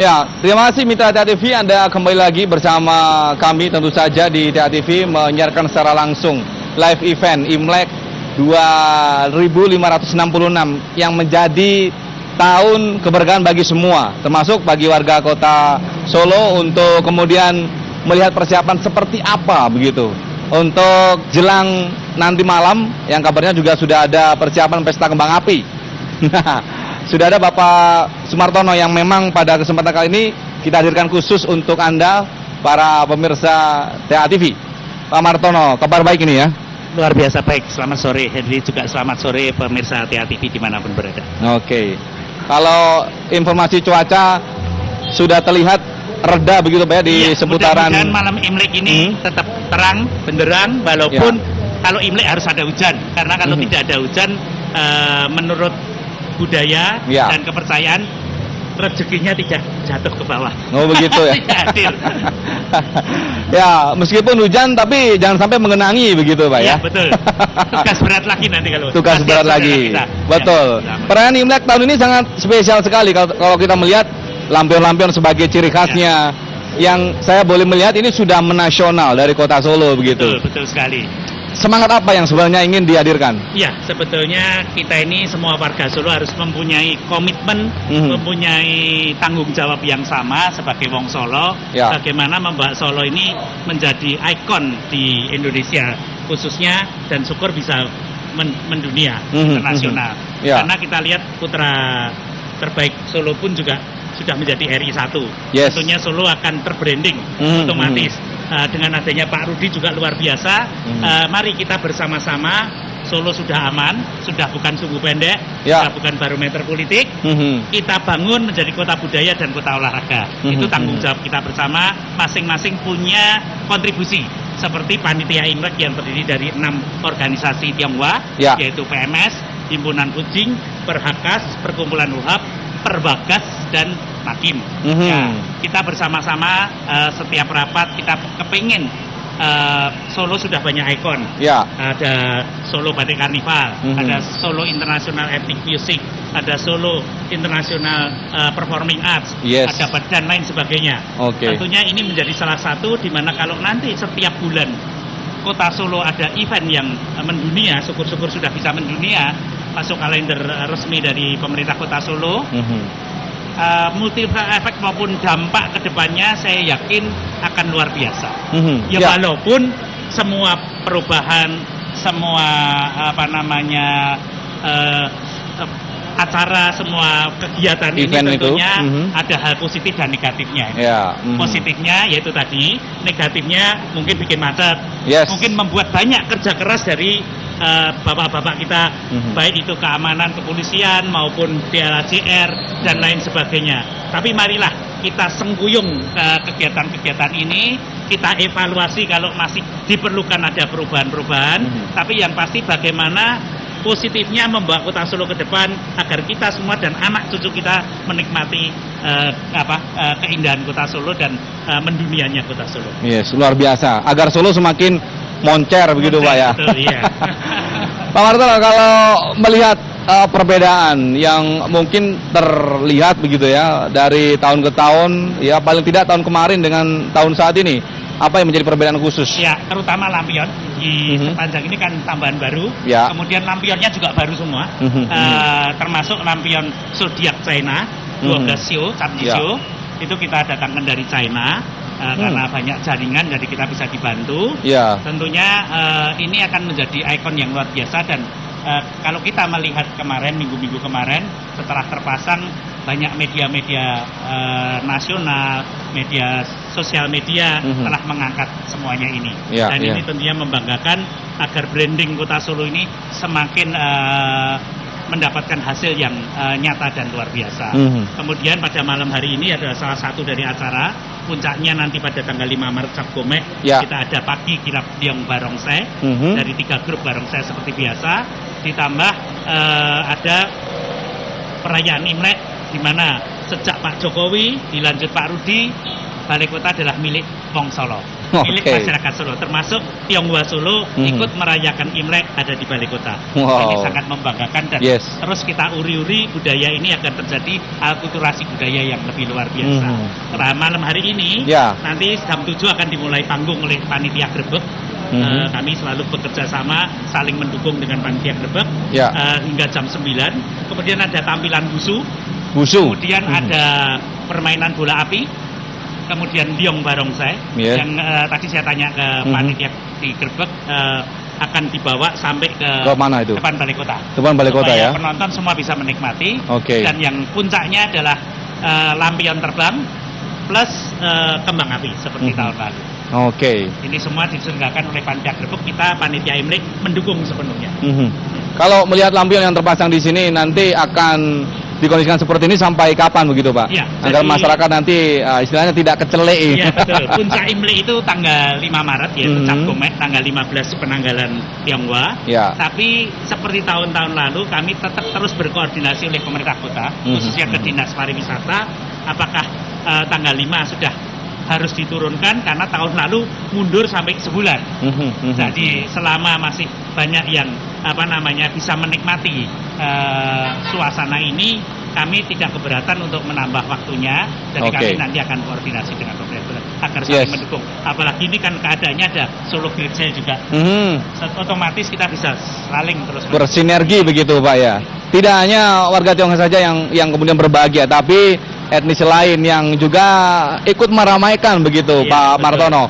Ya, terima kasih Mitra TV. Anda kembali lagi bersama kami tentu saja di TV menyiarkan secara langsung live event Imlek 2566 yang menjadi tahun keberkahan bagi semua, termasuk bagi warga kota Solo untuk kemudian melihat persiapan seperti apa begitu. Untuk jelang nanti malam yang kabarnya juga sudah ada persiapan pesta kembang api. Nah, sudah ada Bapak Sumartono yang memang pada kesempatan kali ini kita hadirkan khusus untuk Anda para pemirsa TA TV. Pak Martono, kabar baik ini ya? Luar biasa baik, selamat sore Henry juga selamat sore pemirsa TA TV di mana pun berada. Oke, kalau informasi cuaca sudah terlihat reda begitu Pak ya di Iya, seputaran mudah-mudahan malam Imlek ini Hmm. tetap terang, benderang, walaupun Ya. kalau Imlek harus ada hujan, karena kalau Mhm. tidak ada hujan, eh, menurut budaya Ya. dan kepercayaan rezekinya tidak jatuh ke bawah. Oh begitu ya. Ya, meskipun hujan tapi jangan sampai mengenangi begitu Pak ya. Iya betul. Tugas berat lagi nanti kalau Tugas Kasihan berat lagi. kita. Betul. Ya. Perayaan Imlek tahun ini sangat spesial sekali kalau kalau kita melihat lampion-lampion sebagai ciri khasnya yang saya boleh melihat ini sudah menasional dari kota Solo begitu. Betul, betul sekali. Semangat apa yang sebenarnya ingin dihadirkan? Ya, sebetulnya kita ini semua warga Solo harus mempunyai komitmen, Mhm. mempunyai tanggung jawab yang sama sebagai wong Solo. Ya. Bagaimana membawa Solo ini menjadi ikon di Indonesia khususnya dan syukur bisa men- mendunia Mhm, internasional. mhm. Ya. Karena kita lihat putra terbaik Solo pun juga sudah menjadi RI 1. Yes. Tentunya Solo akan terbranding Mhm, otomatis. Uh, dengan adanya Pak Rudi juga luar biasa. Mhm. Uh, mari kita bersama-sama. Solo sudah aman, sudah bukan sumbu pendek, Ya. sudah bukan barometer politik. Mhm. Kita bangun menjadi kota budaya dan kota olahraga. Mhm, Itu tanggung mhm. jawab kita bersama. Masing-masing punya kontribusi. Seperti panitia Imlek yang terdiri dari enam organisasi Tionghoa, Ya. yaitu PMS, Himpunan Kucing, Perhakas, Perkumpulan Uhab, Perbagas, dan Makim. Mhm. Ya, kita bersama-sama eh, setiap rapat kita kepingin eh, Solo sudah banyak ikon. Ya. Ada Solo Batik Karnival, Mhm. ada Solo International Ethnic Music, ada Solo International eh, Performing Arts, Yes. ada dan lain sebagainya. Oke. Tentunya ini menjadi salah satu di mana kalau nanti setiap bulan Kota Solo ada event yang mendunia, syukur-syukur sudah bisa mendunia, masuk kalender resmi dari pemerintah Kota Solo. Mhm. Uh, multi efek maupun dampak ke depannya saya yakin akan luar biasa. Mhm. Ya, walaupun semua perubahan, semua apa namanya uh, uh, acara, semua kegiatan Event ini itu, tentunya mhm. ada hal positif dan negatifnya. Ya. mhm. Positifnya yaitu tadi, negatifnya mungkin bikin macet, Yes. mungkin membuat banyak kerja keras dari uh, bapak-bapak kita, Mhm. baik itu keamanan kepolisian maupun DLJR dan lain sebagainya. Tapi marilah kita sengguyung uh, kegiatan-kegiatan ini, kita evaluasi kalau masih diperlukan ada perubahan-perubahan. Mhm. Tapi yang pasti bagaimana positifnya membawa kota Solo ke depan agar kita semua dan anak cucu kita menikmati uh, apa uh, keindahan kota Solo dan uh, mendunianya kota Solo. Yes, luar biasa. Agar Solo semakin moncer begitu Pak ya. Betul, iya. Pak Martono kalau melihat eh, perbedaan yang mungkin terlihat begitu ya dari tahun ke tahun ya paling tidak tahun kemarin dengan tahun saat ini apa yang menjadi perbedaan khusus? Ya, terutama lampion di Mhm. sepanjang ini kan tambahan baru. Ya. Kemudian lampionnya juga baru semua, Mhm, Eh, termasuk lampion zodiak China, Mhm. 12 show, Ya. show. Itu kita datangkan dari China eh, Hmm. karena banyak jaringan, jadi kita bisa dibantu. Ya. Tentunya eh, ini akan menjadi ikon yang luar biasa dan eh, kalau kita melihat kemarin minggu-minggu kemarin setelah terpasang banyak media-media eh, nasional, media sosial media Mhm. telah mengangkat semuanya ini. Ya, dan ya. ini tentunya membanggakan agar branding Kota Solo ini semakin eh, mendapatkan hasil yang eh, nyata dan luar biasa. Mhm. Kemudian pada malam hari ini adalah salah satu dari acara puncaknya nanti pada tanggal 5 Maret Cap Gomeh Ya. kita ada pagi kirap diong barongsai Mhm. dari tiga grup barongsai seperti biasa ditambah eh, ada perayaan Imlek di mana sejak Pak Jokowi dilanjut Pak Rudi balai kota adalah milik Wong Solo, milik masyarakat Solo, termasuk Tionghoa Solo Mhm. ikut merayakan Imlek ada di balai kota. Wow. Ini sangat membanggakan dan Yes. terus kita uri-uri budaya ini agar terjadi akulturasi budaya yang lebih luar biasa. Mhm. Karena malam hari ini Ya. nanti jam 7 akan dimulai panggung oleh panitia Grebek. Mhm. Eh, kami selalu bekerja sama, saling mendukung dengan panitia Grebek Ya. eh, hingga jam 9. Kemudian ada tampilan busu, Busu. kemudian Mhm. ada permainan bola api, kemudian biong barongsai Yes. yang eh, tadi saya tanya ke Mhm. panitia di Grebek eh, akan dibawa sampai ke, Ke mana itu? depan balai kota. Depan balai kota ya. penonton semua bisa menikmati. Oke. Dan yang puncaknya adalah eh, lampion terbang plus eh, kembang api seperti Mhm. tahun lalu. Oke. Ini semua diselenggarakan oleh panitia Grebek. Kita panitia Imlek mendukung sepenuhnya. Mhm. Kalau melihat lampion yang terpasang di sini nanti akan dikondisikan seperti ini sampai kapan begitu Pak? Iya, Agar jadi- masyarakat nanti uh, istilahnya tidak kecelek. Iya betul. Puncak Imlek itu tanggal 5 Maret ya, Mhm. Cap Gomek tanggal 15 penanggalan Tionghoa. Ya. Tapi seperti tahun-tahun lalu kami tetap terus berkoordinasi oleh pemerintah kota, Mhm. khususnya ke Dinas Pariwisata, apakah eh, tanggal 5 sudah harus diturunkan karena tahun lalu mundur sampai sebulan. Mhm, mhm. Jadi selama masih banyak yang apa namanya bisa menikmati eh, suasana ini, kami tidak keberatan untuk menambah waktunya. Jadi Oke. kami nanti akan koordinasi dengan pemerintah agar saling Yes. mendukung. Apalagi ini kan keadaannya ada Solo Great Sale juga. Mhm. Set- Otomatis kita bisa saling terus bersinergi begitu Pak ya. Tidak hanya warga Tionghoa saja yang yang kemudian berbahagia, tapi etnis lain yang juga ikut meramaikan begitu Iya, Pak betul. Martono.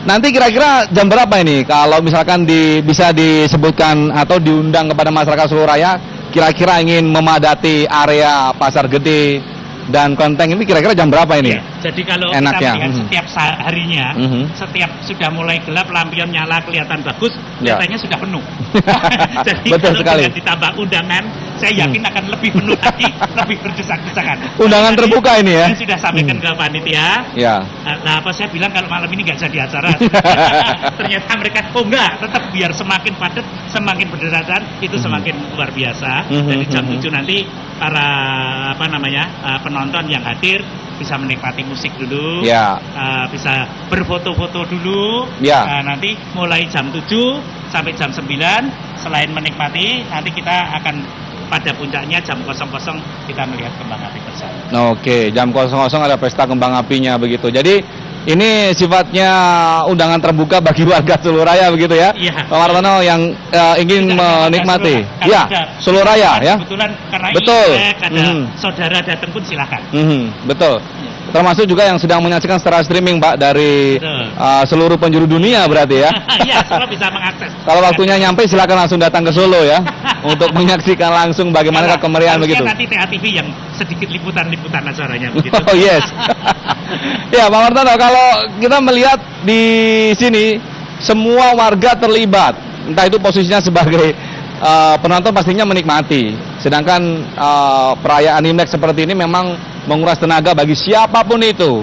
Nanti kira-kira jam berapa ini kalau misalkan di, bisa disebutkan atau diundang kepada masyarakat seluruh raya kira-kira ingin memadati area pasar gede dan kelenteng ini kira-kira jam berapa ini? Ya, jadi kalau Enaknya, kita melihat mhm. setiap sa- harinya, Mhm. setiap sudah mulai gelap, lampion nyala kelihatan bagus, Ya. kelihatannya sudah penuh. jadi Betul kalau sekali. ditambah undangan, saya yakin akan lebih penuh lagi, lebih berdesak-desakan. Undangan terbuka ini ya? Saya sudah sampaikan Hmm. ke panitia. Ya. Nah, apa saya bilang kalau malam ini nggak jadi acara? Ternyata mereka, oh enggak, tetap biar semakin padat, semakin berdasarkan, itu Mhm. semakin luar biasa. Mhm, Dari jam mhm. 7 nanti para apa namanya uh, penonton yang hadir bisa menikmati musik dulu, Ya. uh, bisa berfoto-foto dulu. Ya. Nah, nanti mulai jam 7 sampai jam 9 selain menikmati, nanti kita akan pada puncaknya jam 00 kita melihat kembang api bersama. Oke, jam 00 ada pesta kembang apinya begitu. Jadi ini sifatnya undangan terbuka bagi warga seluruh raya begitu ya. Iya. Pak Martono yang eh, ingin Tidak menikmati. Ya, karena ada- seluruh raya ya. Kebetulan karena Betul. Imlek, ada Mhm. saudara datang pun silakan. Mhm, betul. Termasuk juga yang sedang menyaksikan secara streaming Pak dari eh, seluruh penjuru dunia berarti ya. Iya, semua bisa mengakses. Kalau waktunya nyampe silakan langsung datang ke Solo ya untuk menyaksikan langsung bagaimana Iya, kemeriahan begitu. nanti TATV yang sedikit liputan-liputan acaranya begitu. Oh yes. ya Pak Martono, kalau kita melihat di sini semua warga terlibat, entah itu posisinya sebagai eh, penonton pastinya menikmati. Sedangkan eh, perayaan Imlek seperti ini memang menguras tenaga bagi siapa pun itu.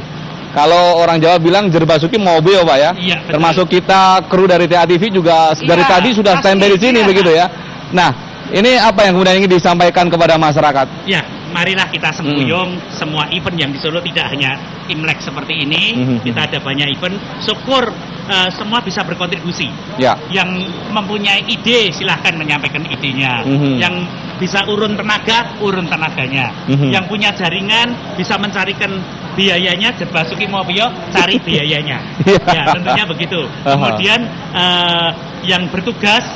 Kalau orang Jawa bilang jerbasuki mobil Pak ya. Iya, betul. Termasuk kita kru dari TATV juga dari Iya, tadi sudah standby di sini iya. begitu ya. Nah, ini apa yang kemudian ingin disampaikan kepada masyarakat? Ya, marilah kita Hmm. sembuyung semua event yang di Solo tidak hanya Imlek seperti ini, Mhm. kita ada banyak event. Syukur eh, semua bisa berkontribusi. Ya. Yang mempunyai ide silahkan menyampaikan idenya. Mhm. Yang bisa urun tenaga, urun tenaganya. Mhm. Yang punya jaringan bisa mencarikan biayanya, Basuki Mobio cari biayanya. Iya. ya, tentunya begitu. Kemudian eh, yang bertugas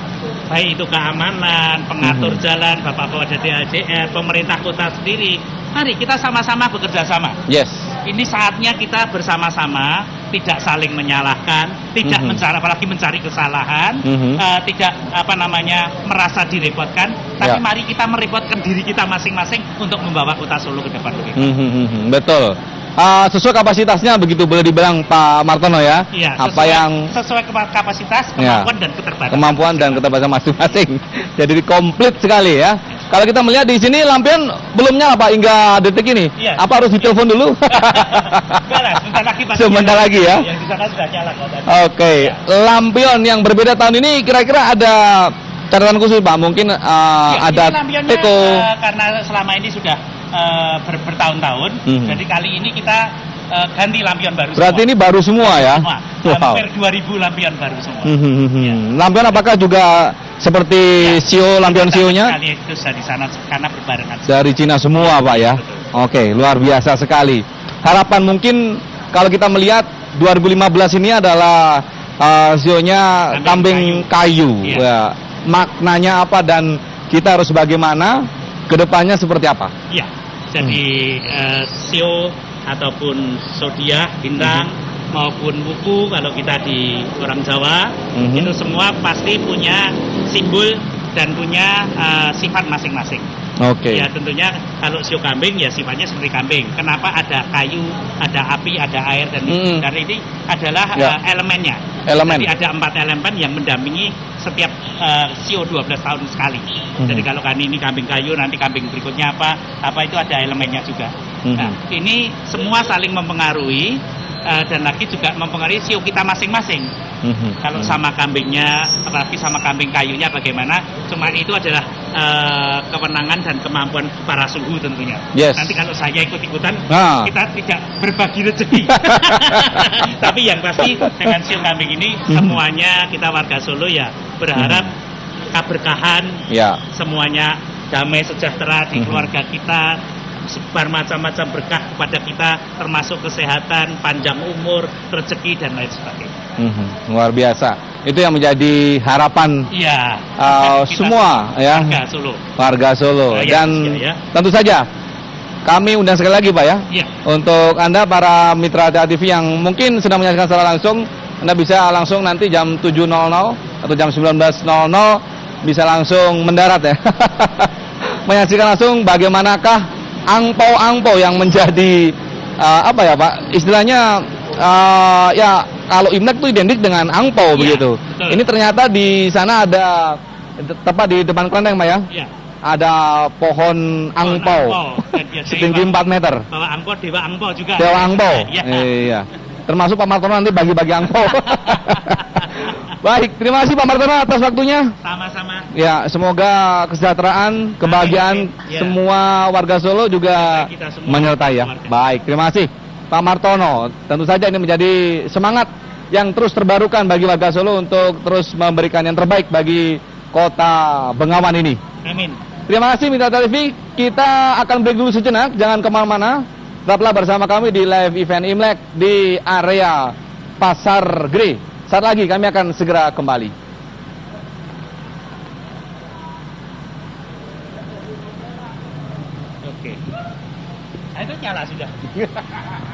baik itu keamanan, pengatur Mhm. jalan, Bapak Kepala DHJR, pemerintah kota sendiri. Mari kita sama-sama bekerja sama. Yes. Ini saatnya kita bersama-sama tidak saling menyalahkan, tidak Mhm. mencari apalagi mencari kesalahan, Mhm. eh, tidak apa namanya merasa direpotkan, tapi Ya. mari kita merepotkan diri kita masing-masing untuk membawa kota Solo ke depan lebih baik. Hmm, hmm, hmm, hmm, betul. Ah, sesuai kapasitasnya begitu boleh dibilang Pak Martono ya. Iya, apa yang sesuai kapasitas, Ya. kemampuan dan keterbatasan. kemampuan dan keterbatasan masing-masing. Jadi komplit sekali ya. Kalau kita melihat di sini lampion belum nyala Pak hingga detik ini. Iya. Apa harus ditelepon dulu? Enggak sebentar lagi pasti Sebentar lagi ya. Yang di sana sudah nyala kok. Oke, lampion yang berbeda tahun ini kira-kira ada catatan khusus Pak. Mungkin ah, Ya, ada teko. eh, karena selama ini sudah eh, ber- bertahun-tahun, Mhm. jadi kali ini kita eh, ganti lampion baru Berarti semua. ini baru semua ya? Semua. Wow. Hampir 2000 lampion baru semua. Hmm, hmm, hmm, Ya. hmm. Lampion apakah juga seperti Ya. sio lampion sionya Sekali itu dari sana karena berbarengan. dari Cina semua Pak ya? Betul. Oke, luar biasa sekali. Harapan mungkin kalau kita melihat 2015 ini adalah uh, sionya kambing Kambing kayu. Iya. Ya. Maknanya apa dan kita harus bagaimana? Ke depannya seperti apa? Iya. Jadi eh, sio ataupun sodia bintang Mhm. maupun buku kalau kita di orang Jawa Mhm. itu semua pasti punya simbol dan punya eh, sifat masing-masing. Oke. Ya tentunya kalau sio kambing ya sifatnya seperti kambing. Kenapa ada kayu, ada api, ada air dan Mm-mm. dan ini adalah Ya. eh, elemennya. Elemen. Jadi ada empat elemen yang mendampingi setiap eh, sio 12 tahun sekali. Mhm. Jadi kalau kali ini kambing kayu, nanti kambing berikutnya apa? Apa itu ada elemennya juga. Mhm. Nah, ini semua saling mempengaruhi eh, dan lagi juga mempengaruhi sio kita masing-masing. Mhm. Kalau sama kambingnya, apalagi sama kambing kayunya bagaimana? Cuma itu adalah eh, kewenangan dan kemampuan para suhu tentunya. Yes. Nanti kalau saya ikut-ikutan, Ah. kita tidak berbagi rezeki. Tapi yang pasti dengan siu kambing ini Hmm. semuanya kita warga Solo ya berharap keberkahan Ya. semuanya damai sejahtera di Mhm. keluarga kita sebar macam-macam berkah kepada kita termasuk kesehatan, panjang umur, rezeki dan lain sebagainya. Mhm. Luar biasa. Itu yang menjadi harapan Iya. uh, Kita semua ya warga Solo. warga Solo Rakyat dan Asia, ya. tentu saja kami undang sekali lagi Pak ya Iya. untuk Anda para mitra TV yang mungkin sedang menyaksikan secara langsung Anda bisa langsung nanti jam 7.00 atau jam 19.00 bisa langsung mendarat ya. Menyaksikan langsung bagaimanakah angpau-angpau yang menjadi uh, apa ya Pak? Istilahnya uh, ya kalau Imlek itu identik dengan angpau Iya, begitu. betul. ini ternyata di sana ada tepat di depan kelenteng Pak ya? Iya. ada pohon angpau. Dan biasanya setinggi 4 meter. Bawa angpau, dewa angpau juga. Dewa angpau. Iya. iya termasuk Pak Martono nanti bagi-bagi angpau baik terima kasih Pak Martono atas waktunya Sama-sama. ya semoga kesejahteraan kebahagiaan Iya. semua warga Solo juga menyertai ya keluarga. baik terima kasih Pak Martono tentu saja ini menjadi semangat yang terus terbarukan bagi warga Solo untuk terus memberikan yang terbaik bagi kota Bengawan ini Amin. Terima kasih Mitra TV. Kita akan break dulu sejenak, jangan ke mana-mana. Tetaplah bersama kami di live event Imlek di area Pasar Gede. Saat lagi kami akan segera kembali. Oke. Nah, itu nyala sudah.